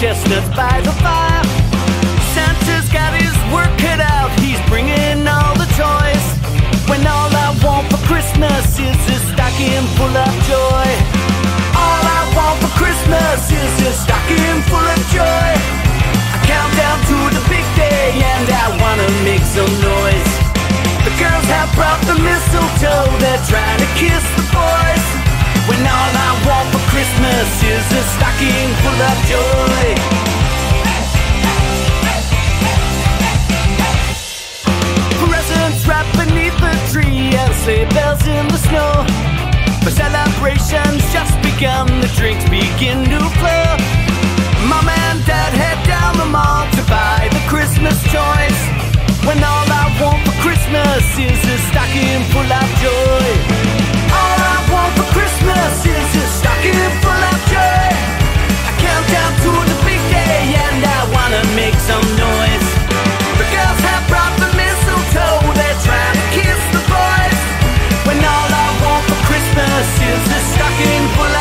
chestnuts by the fire. full of joy. Presents wrapped beneath the tree and sleigh bells in the snow. The celebration's just begun, the drinks begin to I can pull out.